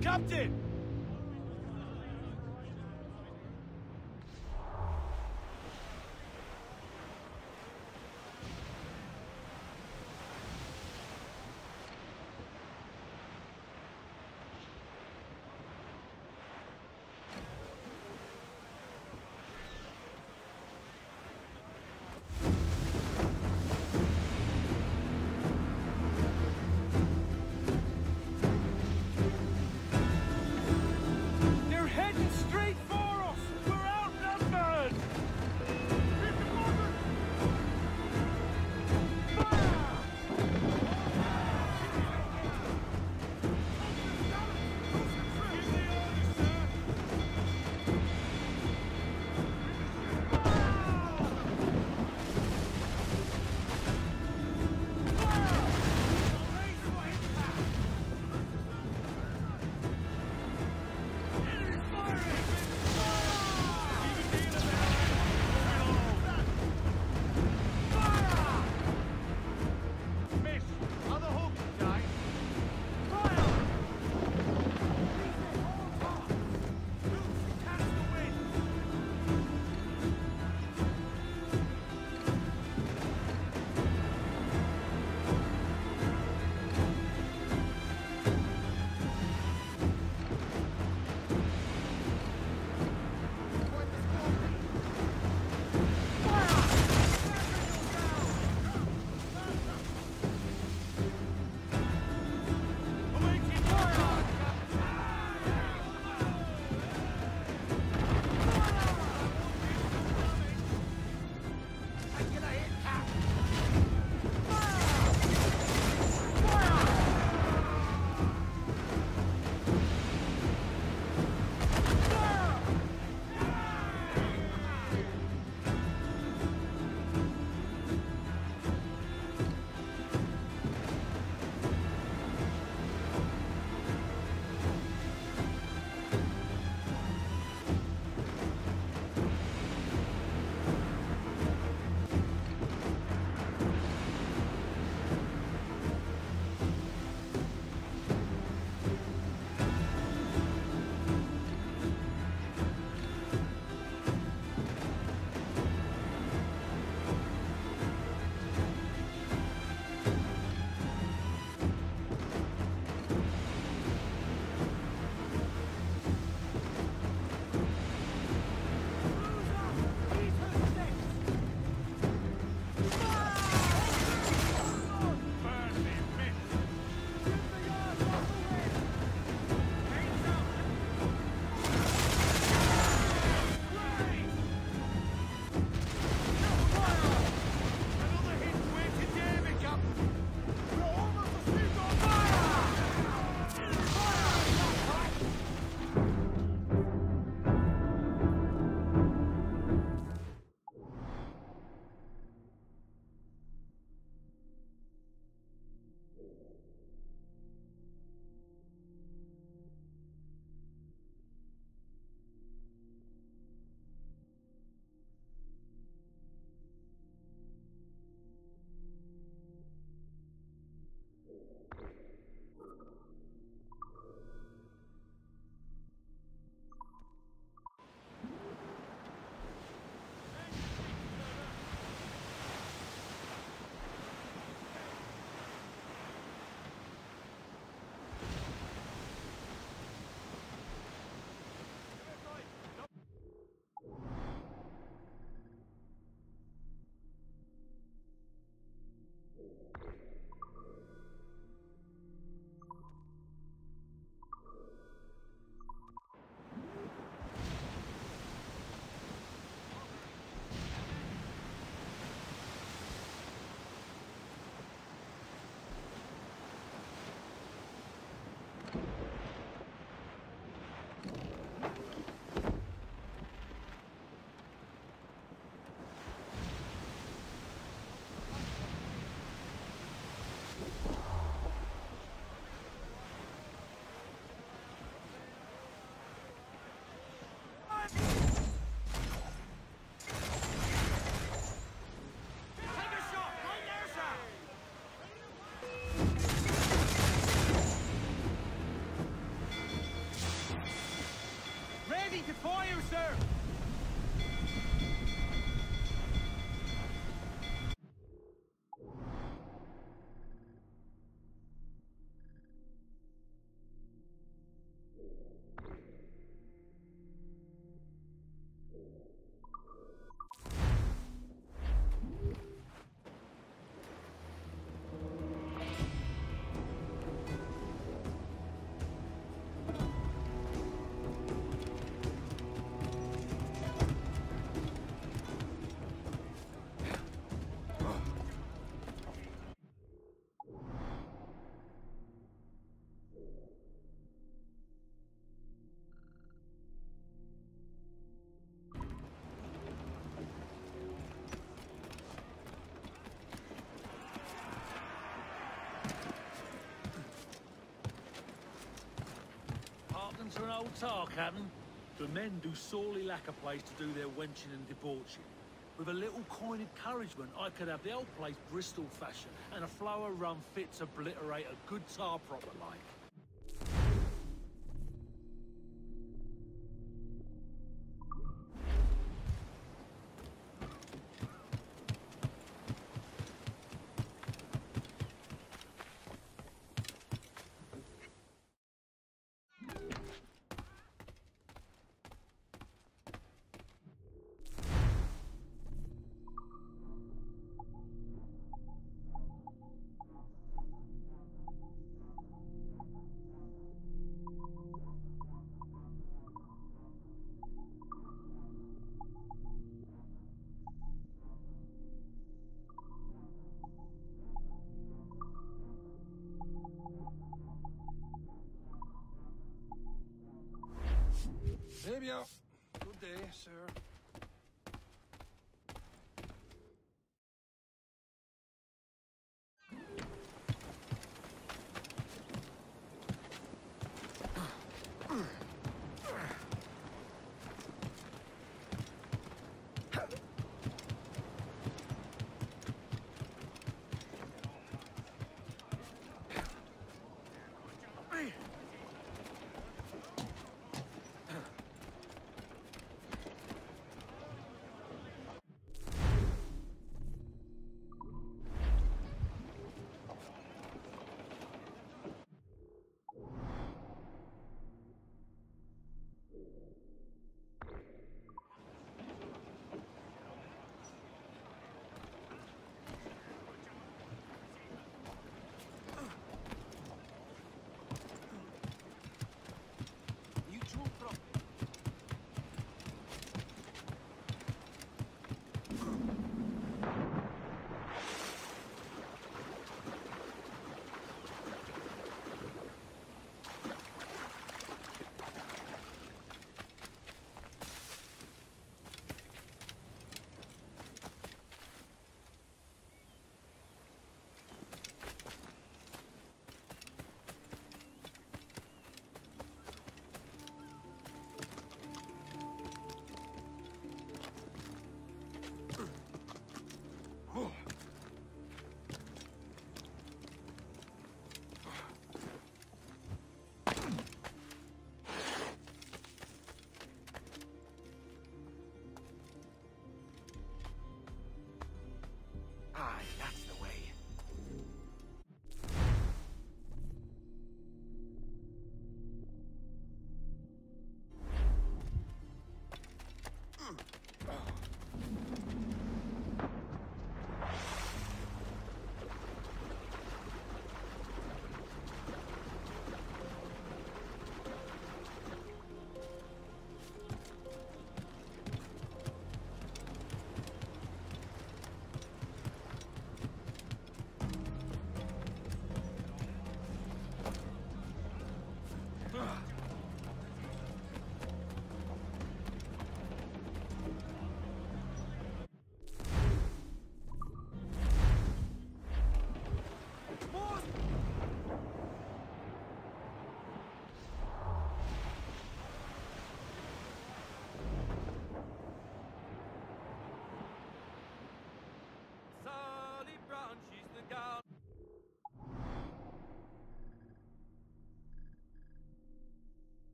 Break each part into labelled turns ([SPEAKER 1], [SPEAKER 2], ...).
[SPEAKER 1] Captain!
[SPEAKER 2] To fire, sir!
[SPEAKER 3] Hearken to an old tar, Captain. The men do sorely lack a place to do their wenching and debauching. With a little coin encouragement, I could have the old place Bristol fashion and a flow of rum fit to obliterate a good tar proper like.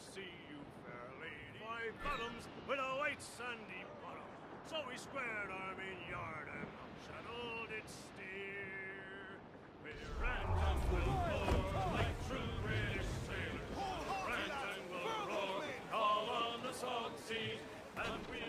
[SPEAKER 4] See you, fair lady. Five bottoms with a white sandy bottom, so we squared our main yard and upshuttled did steer. We ran and will like true British sailors. Ran and will roar, all on the salt seas, and we'll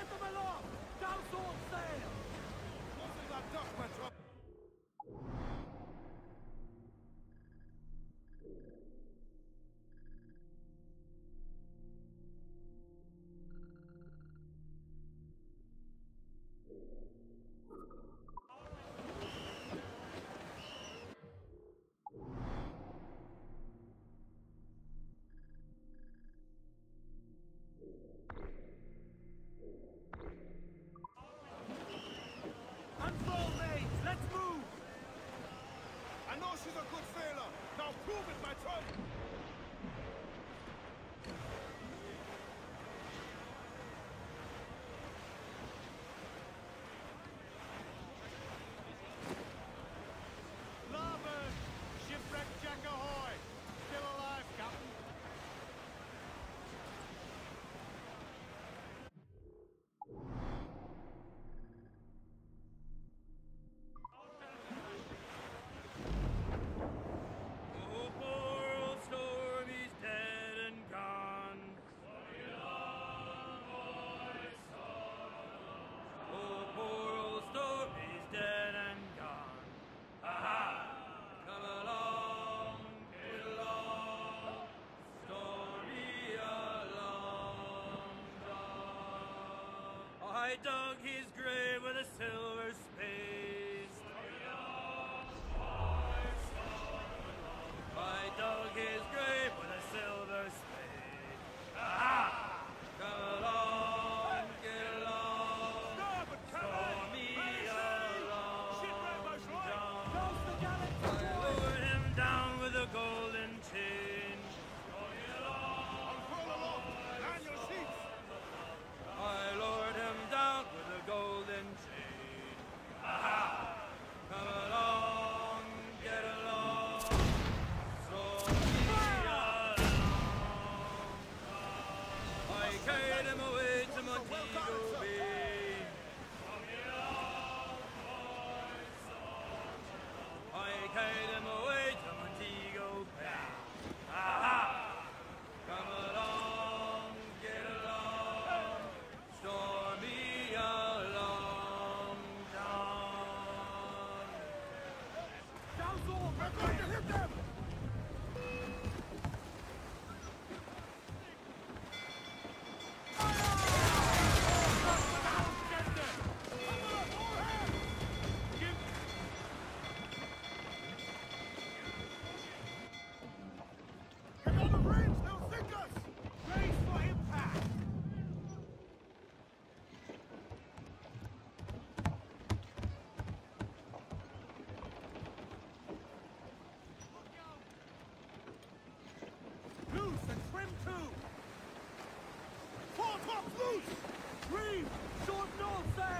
[SPEAKER 3] Get them along! Douse all I dug his grave with a silver spade.
[SPEAKER 1] Loose! Reeve! Short north there!